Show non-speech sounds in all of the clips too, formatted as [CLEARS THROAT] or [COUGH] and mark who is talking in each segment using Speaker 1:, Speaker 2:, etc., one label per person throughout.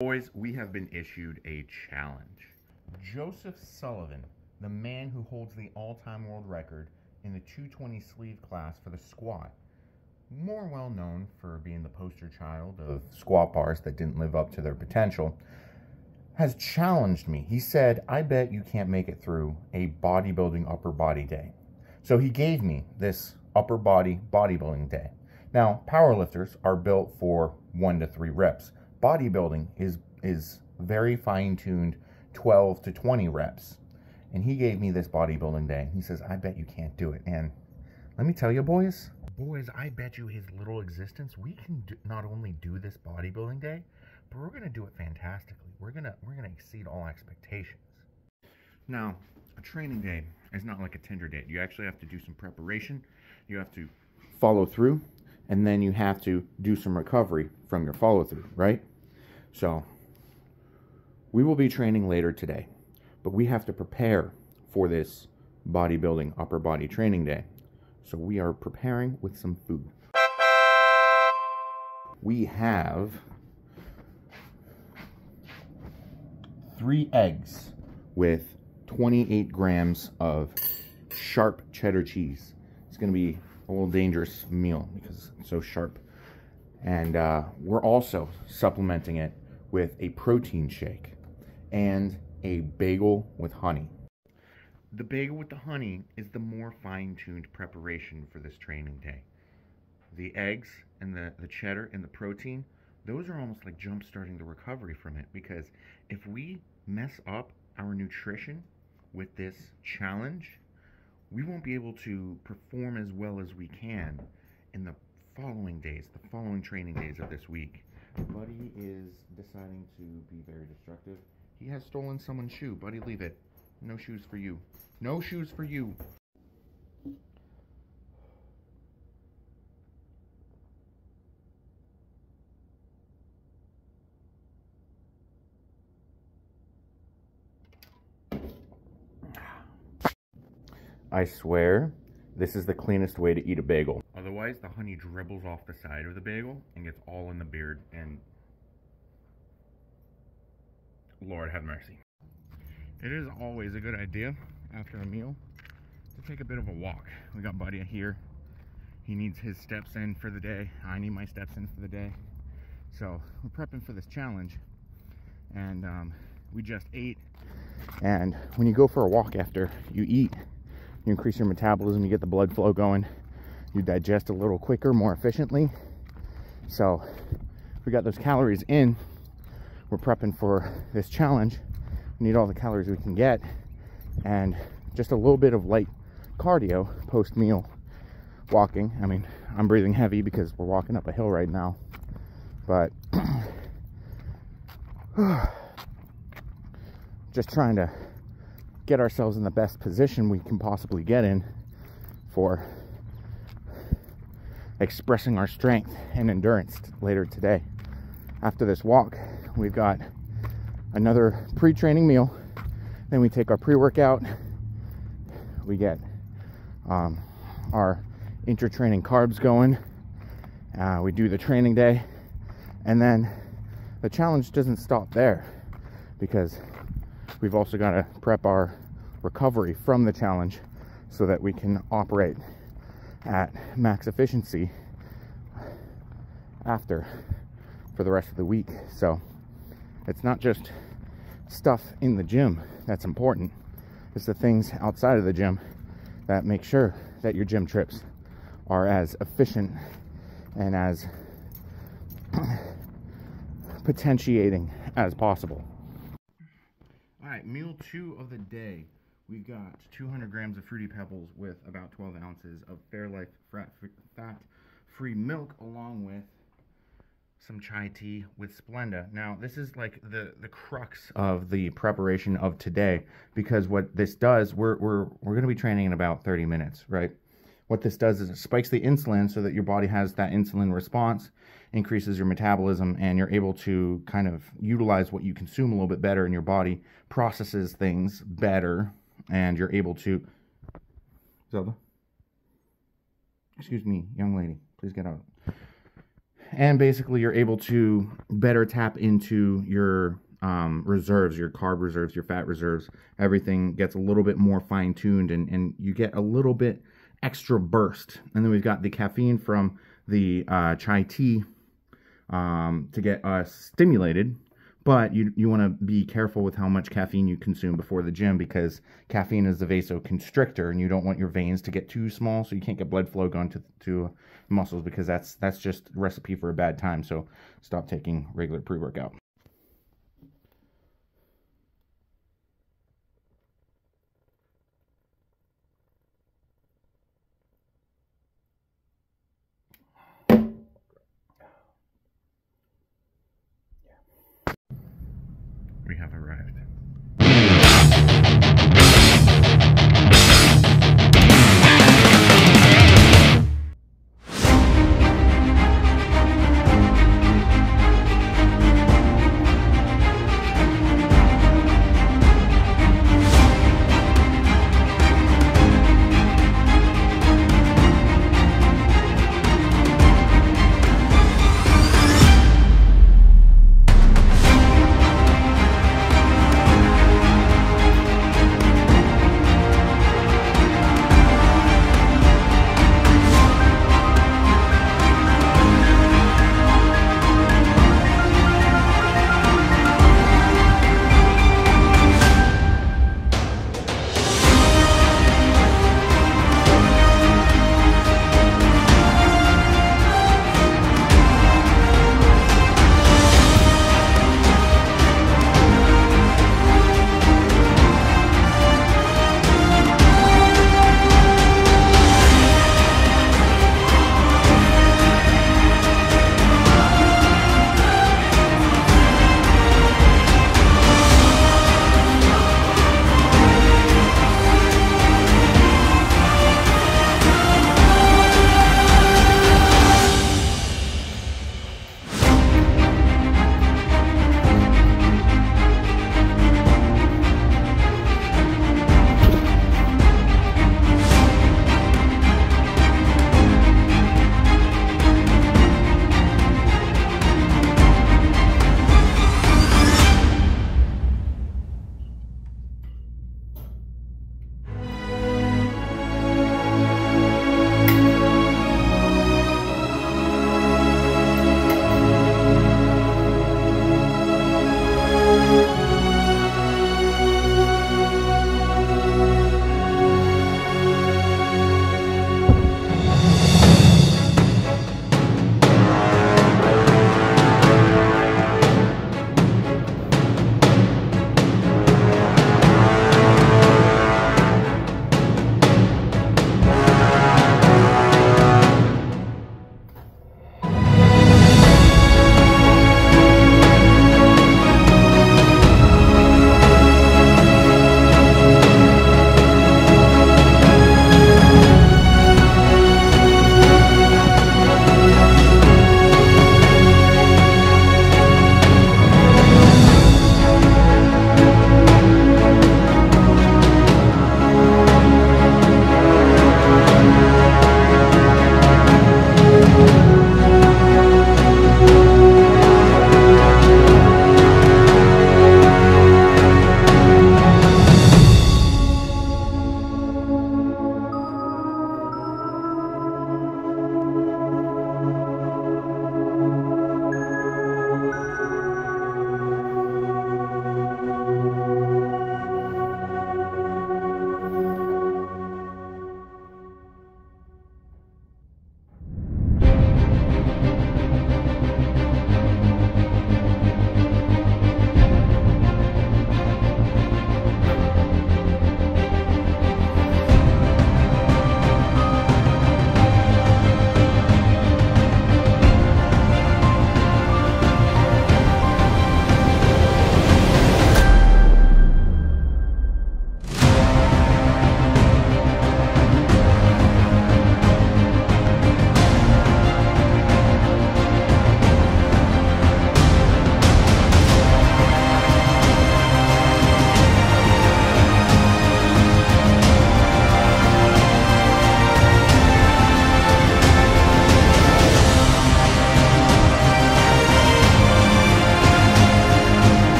Speaker 1: Boys, we have been issued a challenge. Joseph Sullivan, the man who holds the all time world record in the 220 sleeve class for the squat, more well known for being the poster child of squat bars that didn't live up to their potential, has challenged me. He said, I bet you can't make it through a bodybuilding upper body day. So he gave me this upper body bodybuilding day. Now, powerlifters are built for one to three reps. Bodybuilding is is very fine-tuned 12 to 20 reps. And he gave me this bodybuilding day. He says, I bet you can't do it. And let me tell you, boys, boys, I bet you his little existence, we can do, not only do this bodybuilding day, but we're going to do it fantastically. We're going to we're going to exceed all expectations. Now, a training day is not like a Tinder date. You actually have to do some preparation. You have to follow through, and then you have to do some recovery from your follow through, right? So, we will be training later today, but we have to prepare for this bodybuilding upper body training day. So, we are preparing with some food. We have three eggs with 28 grams of sharp cheddar cheese. It's going to be a little dangerous meal because it's so sharp. And uh, we're also supplementing it with a protein shake and a bagel with honey. The bagel with the honey is the more fine-tuned preparation for this training day. The eggs and the, the cheddar and the protein, those are almost like jump-starting the recovery from it because if we mess up our nutrition with this challenge, we won't be able to perform as well as we can in the following days, the following training days of this week. Buddy is deciding to be very destructive. He has stolen someone's shoe. Buddy, leave it. No shoes for you. No shoes for you. I swear, this is the cleanest way to eat a bagel. Otherwise, the honey dribbles off the side of the bagel and gets all in the beard and... Lord have mercy. It is always a good idea after a meal to take a bit of a walk. We got Buddy here. He needs his steps in for the day. I need my steps in for the day. So we're prepping for this challenge. And um, we just ate. And when you go for a walk after you eat, you increase your metabolism, you get the blood flow going, you digest a little quicker, more efficiently. So we got those calories in. We're prepping for this challenge. We need all the calories we can get and just a little bit of light cardio post meal walking. I mean, I'm breathing heavy because we're walking up a hill right now, but [CLEARS THROAT] [SIGHS] just trying to get ourselves in the best position we can possibly get in for expressing our strength and endurance later today. After this walk, we've got another pre-training meal. Then we take our pre-workout. We get um, our intra-training carbs going. Uh, we do the training day. And then the challenge doesn't stop there because we've also got to prep our recovery from the challenge so that we can operate at max efficiency after for the rest of the week. So it's not just stuff in the gym that's important. It's the things outside of the gym that make sure that your gym trips are as efficient and as [CLEARS THROAT] potentiating as possible. Right, meal two of the day. We got 200 grams of Fruity Pebbles with about 12 ounces of Fairlife fat-free milk, along with some chai tea with Splenda. Now, this is like the the crux of the preparation of today because what this does, we're we're we're going to be training in about 30 minutes, right? What this does is it spikes the insulin so that your body has that insulin response, increases your metabolism, and you're able to kind of utilize what you consume a little bit better and your body, processes things better, and you're able to. Zelda? Excuse me, young lady, please get out. and basically you're able to better tap into your um, reserves, your carb reserves, your fat reserves. Everything gets a little bit more fine tuned, and, and you get a little bit extra burst. And then we've got the caffeine from the uh, chai tea um, to get us stimulated. But you, you want to be careful with how much caffeine you consume before the gym because caffeine is the vasoconstrictor, and you don't want your veins to get too small, so you can't get blood flow going to to muscles because that's that's just recipe for a bad time. So stop taking regular pre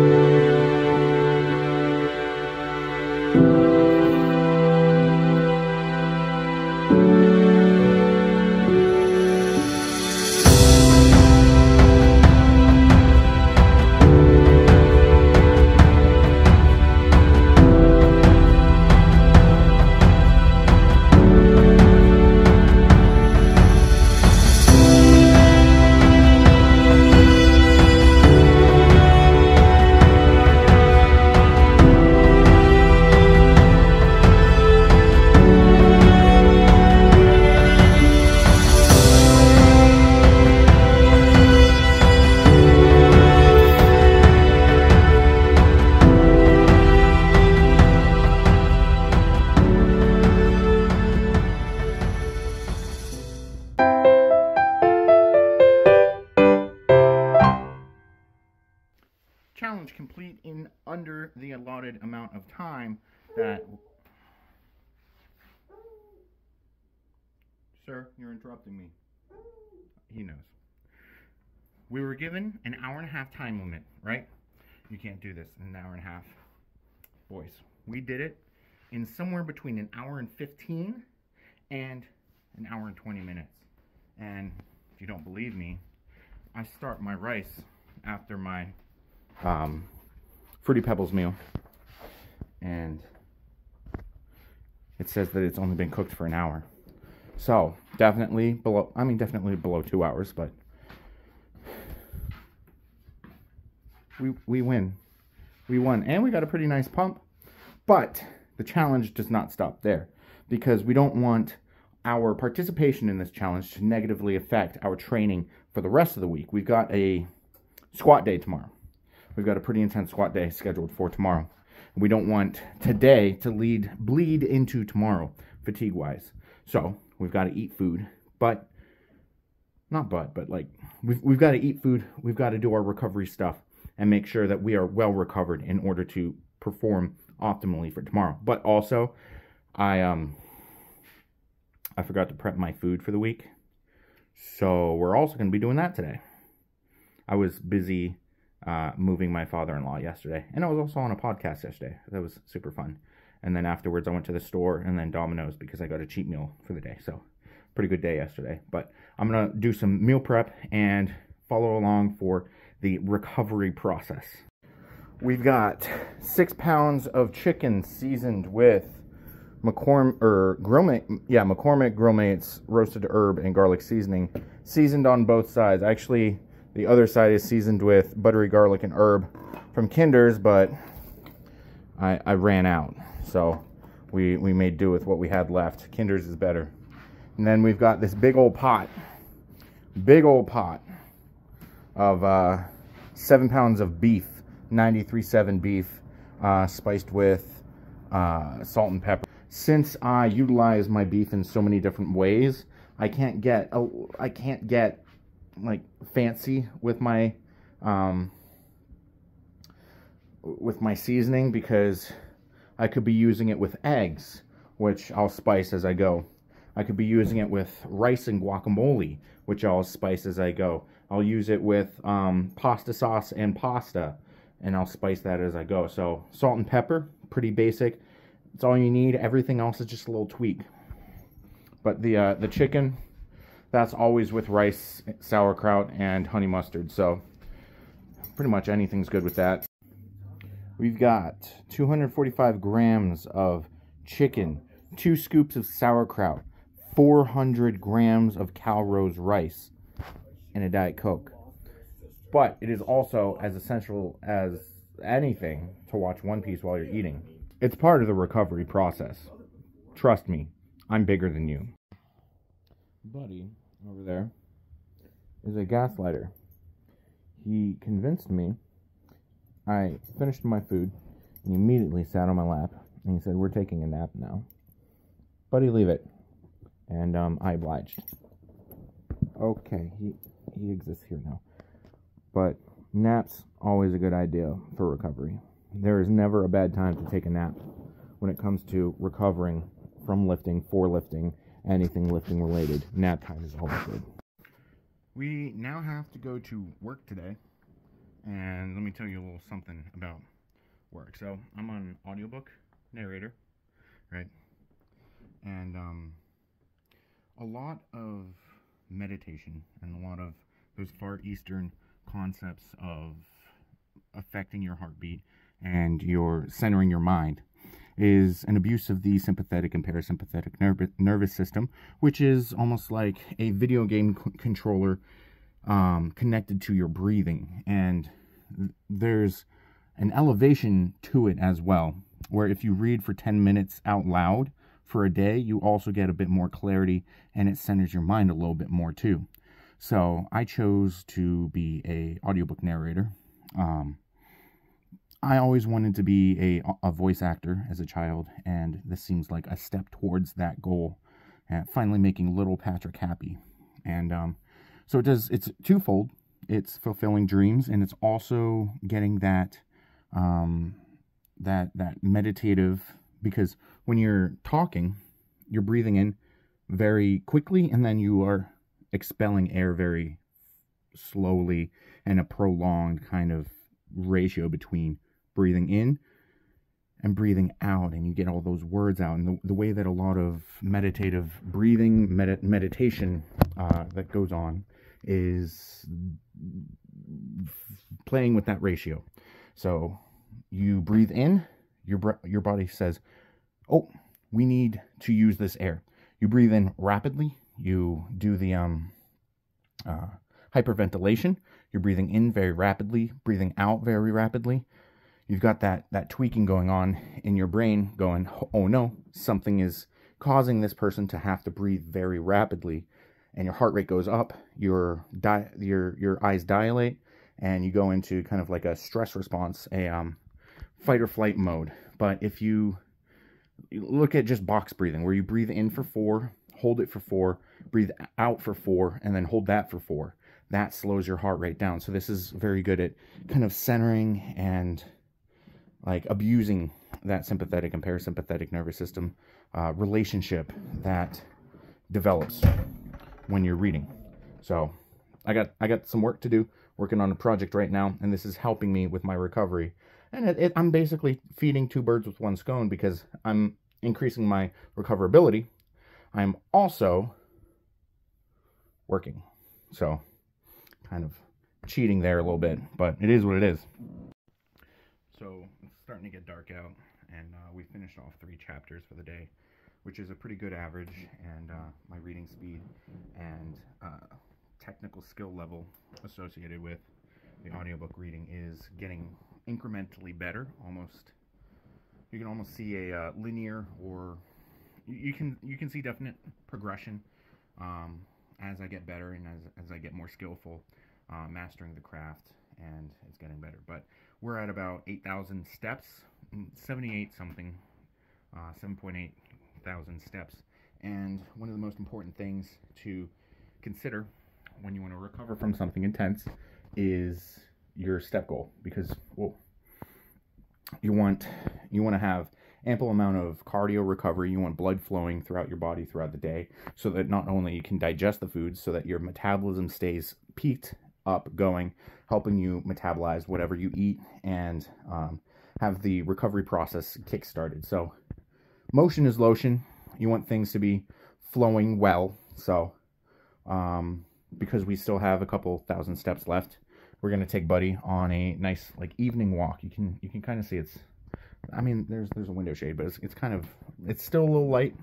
Speaker 1: challenge Sir, you're interrupting me. He knows. We were given an hour and a half time limit, right? You can't do this in an hour and a half. Boys, we did it in somewhere between an hour and 15 and an hour and 20 minutes. And if you don't believe me, I start my rice after my um, Fruity Pebbles meal. And it says that it's only been cooked for an hour. So, definitely below, I mean, definitely below two hours, but we, we win. We won. And we got a pretty nice pump. But the challenge does not stop there because we don't want our participation in this challenge to negatively affect our training for the rest of the week. We've got a squat day tomorrow. We've got a pretty intense squat day scheduled for tomorrow. We don't want today to lead bleed into tomorrow, fatigue wise. So we've got to eat food, but not but, but like we've we've got to eat food. We've got to do our recovery stuff and make sure that we are well recovered in order to perform optimally for tomorrow. But also, I um I forgot to prep my food for the week. So we're also going to be doing that today. I was busy uh, moving my father-in-law yesterday, and I was also on a podcast yesterday. That was super fun. And then afterwards, I went to the store and then Domino's because I got a cheat meal for the day. So pretty good day yesterday. But I'm gonna do some meal prep and follow along for the recovery process. We've got six pounds of chicken seasoned with McCormick or Grillmate, yeah, McCormick Grillmates roasted herb and garlic seasoning, seasoned on both sides. Actually, the other side is seasoned with buttery garlic and herb from Kinder's, but I, I ran out. So we, we made do with what we had left. Kinder's is better. And then we've got this big old pot, big old pot of uh, seven pounds of beef, 93.7 beef, uh, spiced with uh, salt and pepper. Since I utilize my beef in so many different ways, I can't get oh, I can't get like fancy with my um, with my seasoning because I could be using it with eggs, which I'll spice as I go. I could be using it with rice and guacamole, which I'll spice as I go. I'll use it with um, pasta sauce and pasta, and I'll spice that as I go. So salt and pepper, pretty basic. It's all you need. Everything else is just a little tweak. But the uh, the chicken, that's always with rice, sauerkraut, and honey mustard. So pretty much anything's good with that. We've got 245 grams of chicken, two scoops of sauerkraut, 400 grams of Calrose rice, and a Diet Coke. But it is also as essential as anything to watch One Piece while you're eating. It's part of the recovery process. Trust me, I'm bigger than you. Buddy over there is a gaslighter. He convinced me. I finished my food. He immediately sat on my lap and he said, We're taking a nap now. Buddy, leave it. And um, I obliged. Okay, he, he exists here now. But naps always a good idea for recovery. There is never a bad time to take a nap when it comes to recovering from lifting, for lifting, anything lifting related. Nap time is always good. We now have to go to work today. And let me tell you a little something about work. So I'm an audiobook narrator, right? And um, a lot of meditation and a lot of those far eastern concepts of affecting your heartbeat and your centering your mind is an abuse of the sympathetic and parasympathetic nerv- nervous system, which is almost like a video game controller um, connected to your breathing. And there's an elevation to it as well, where if you read for 10 minutes out loud for a day, you also get a bit more clarity and it centers your mind a little bit more too. So I chose to be a audiobook narrator. Um, I always wanted to be a, a voice actor as a child, and this seems like a step towards that goal. And finally, making little Patrick happy, and um, so it does. It's twofold. It's fulfilling dreams, and it's also getting that um, that that meditative. Because when you're talking, you're breathing in very quickly, and then you are expelling air very slowly, and a prolonged kind of ratio between breathing in and breathing out and you get all those words out and the, the way that a lot of meditative breathing med- meditation uh, that goes on is playing with that ratio. So you breathe in your your body says oh we need to use this air. You breathe in rapidly. You do the um uh, hyperventilation. You're breathing in very rapidly breathing out very rapidly. You've got that that tweaking going on in your brain going oh no something is causing this person to have to breathe very rapidly and your heart rate goes up your di- your your eyes dilate and you go into kind of like a stress response a um, fight or flight mode. But if you look at just box breathing where you breathe in for 4 hold it for 4 breathe out for 4 and then hold that for 4 that slows your heart rate down. So this is very good at kind of centering and like abusing that sympathetic and parasympathetic nervous system uh, relationship that develops when you're reading. So I got I got some work to do, working on a project right now, and this is helping me with my recovery. And it, it, I'm basically feeding two birds with one scone because I'm increasing my recoverability. I'm also working, so kind of cheating there a little bit, but it is what it is. So it's starting to get dark out, and uh, we finished off three chapters for the day, which is a pretty good average. And uh, my reading speed and uh, technical skill level associated with the audiobook reading is getting incrementally better. Almost, you can almost see a uh, linear, or you can you can see definite progression um, as I get better and as as I get more skillful, uh, mastering the craft, and it's getting better. But we're at about 8,000 steps, mm, 78 something, uh, 7.8 thousand steps. And one of the most important things to consider when you want to recover from something intense is your step goal because well, you want you want to have ample amount of cardio recovery you want blood flowing throughout your body throughout the day so that not only you can digest the foods so that your metabolism stays peaked up going, helping you metabolize whatever you eat and um, have the recovery process kick started. So, motion is lotion. You want things to be flowing well. So, um, because we still have a couple thousand steps left, we're gonna take Buddy on a nice like evening walk. You can you can kind of see it's. I mean, there's there's a window shade, but it's it's kind of it's still a little light,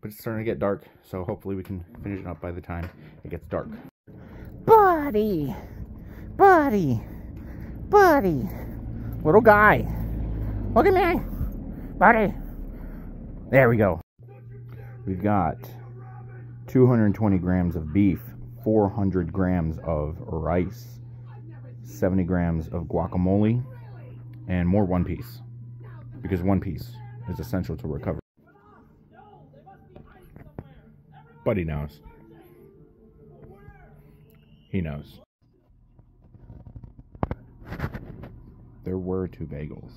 Speaker 1: but it's starting to get dark. So hopefully we can finish it up by the time it gets dark.
Speaker 2: Buddy! Buddy! Buddy! Little guy! Look at me! Buddy! There we go.
Speaker 1: We've got 220 grams of beef, 400 grams of rice, 70 grams of guacamole, and more One Piece. Because One Piece is essential to recover. Buddy knows. He knows. There were two bagels.